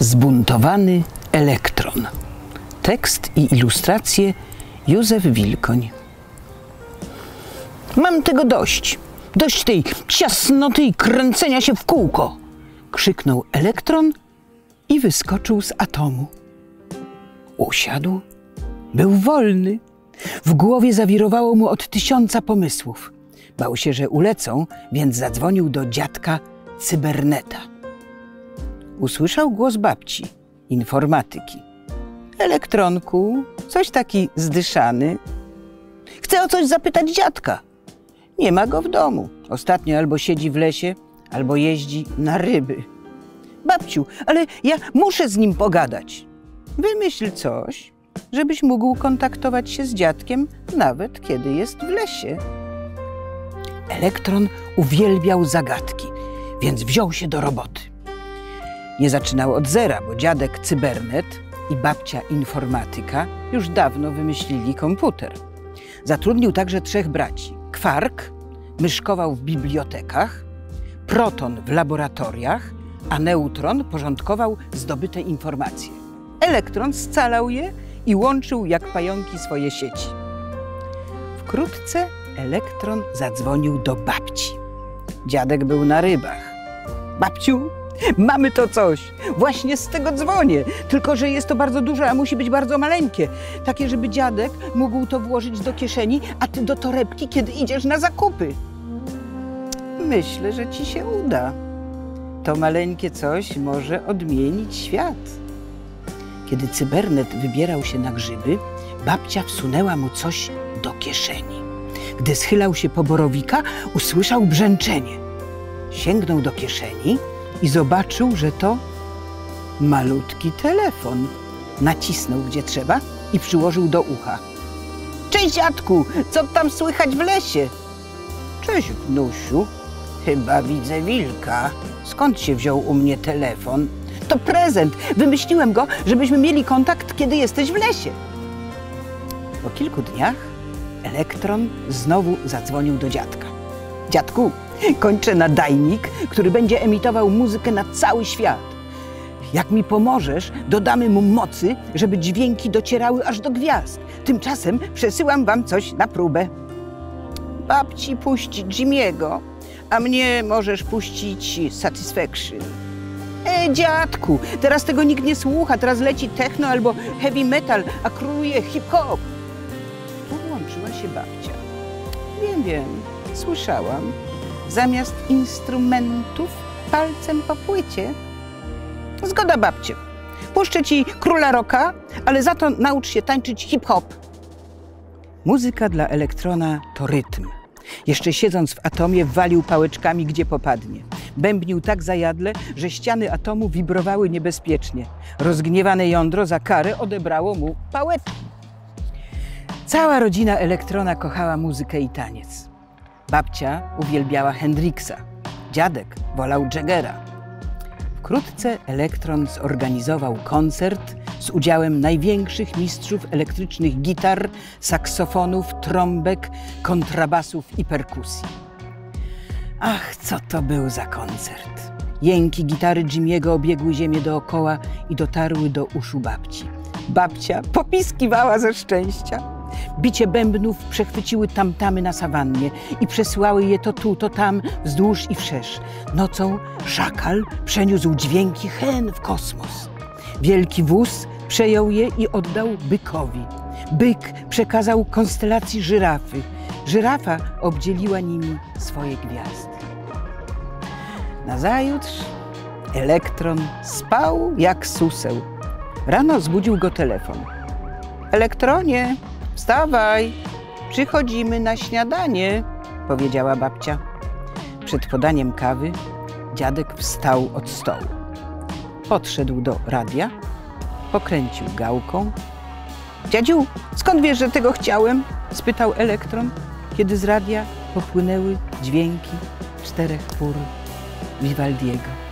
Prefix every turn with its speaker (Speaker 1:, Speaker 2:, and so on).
Speaker 1: Zbuntowany elektron. Tekst i ilustracje Józef Wilkoń. Mam tego dość. Dość tej ciasnoty i kręcenia się w kółko. Krzyknął elektron i wyskoczył z atomu. Usiadł, był wolny. W głowie zawirowało mu od tysiąca pomysłów. Bał się, że ulecą, więc zadzwonił do dziadka cyberneta. Usłyszał głos babci, informatyki. Elektronku, coś taki zdyszany. Chcę o coś zapytać dziadka. Nie ma go w domu. Ostatnio albo siedzi w lesie, albo jeździ na ryby. Babciu, ale ja muszę z nim pogadać. Wymyśl coś, żebyś mógł kontaktować się z dziadkiem, nawet kiedy jest w lesie. Elektron uwielbiał zagadki, więc wziął się do roboty. Nie zaczynał od zera, bo dziadek cybernet i babcia informatyka już dawno wymyślili komputer. Zatrudnił także trzech braci. Kwark myszkował w bibliotekach, proton w laboratoriach, a neutron porządkował zdobyte informacje. Elektron scalał je i łączył jak pająki swoje sieci. Wkrótce elektron zadzwonił do babci. Dziadek był na rybach. Babciu, mamy to coś. Właśnie z tego dzwonię. Tylko, że jest to bardzo duże, a musi być bardzo maleńkie. Takie, żeby dziadek mógł to włożyć do kieszeni, a ty do torebki, kiedy idziesz na zakupy. Myślę, że ci się uda. To maleńkie coś może odmienić świat. Kiedy cybernet wybierał się na grzyby, babcia wsunęła mu coś do kieszeni. Gdy schylał się po borowika, usłyszał brzęczenie. Sięgnął do kieszeni i zobaczył, że to malutki telefon. Nacisnął gdzie trzeba i przyłożył do ucha. Cześć dziadku, co tam słychać w lesie? Cześć wnusiu, chyba widzę wilka. Skąd się wziął u mnie telefon? To prezent. Wymyśliłem go, żebyśmy mieli kontakt, kiedy jesteś w lesie. Po kilku dniach elektron znowu zadzwonił do dziadka. Dziadku, kończę nadajnik, który będzie emitował muzykę na cały świat. Jak mi pomożesz, dodamy mu mocy, żeby dźwięki docierały aż do gwiazd. Tymczasem przesyłam wam coś na próbę. Babci puść Jimiego, a mnie możesz puścić Satisfaction. E, dziadku, teraz tego nikt nie słucha, teraz leci techno albo heavy metal, a króluje hip-hop. Tu włączyła się babcia. Nie wiem, słyszałam. Zamiast instrumentów palcem po płycie. Zgoda babcie. Puszczę ci króla roka, ale za to naucz się tańczyć hip-hop. Muzyka dla elektrona to rytm. Jeszcze siedząc w atomie, walił pałeczkami, gdzie popadnie. Bębnił tak zajadle, że ściany atomu wibrowały niebezpiecznie. Rozgniewane jądro za karę odebrało mu pałeczki. Cała rodzina elektrona kochała muzykę i taniec. Babcia uwielbiała Hendrixa, dziadek wolał Jaggera. Wkrótce elektron zorganizował koncert z udziałem największych mistrzów elektrycznych gitar, saksofonów, trąbek, kontrabasów i perkusji. Ach, co to był za koncert! Jęki gitary Jimiego obiegły ziemię dookoła i dotarły do uszu babci. Babcia popiskiwała ze szczęścia. Bicie bębnów przechwyciły tamtamy na sawannie i przesyłały je to tu, to tam, wzdłuż i wszerz. Nocą szakal przeniósł dźwięki hen w kosmos. Wielki wóz przejął je i oddał bykowi. Byk przekazał konstelacji żyrafy. Żyrafa obdzieliła nimi swoje gwiazdy. Nazajutrz elektron spał jak suseł. Rano zbudził go telefon. Elektronie, wstawaj, przychodzimy na śniadanie, powiedziała babcia. Przed podaniem kawy dziadek wstał od stołu. Podszedł do radia, pokręcił gałką. Dziadziu, skąd wiesz, że tego chciałem? spytał elektron, kiedy z radia popłynęły dźwięki czterech pór Vivaldiego.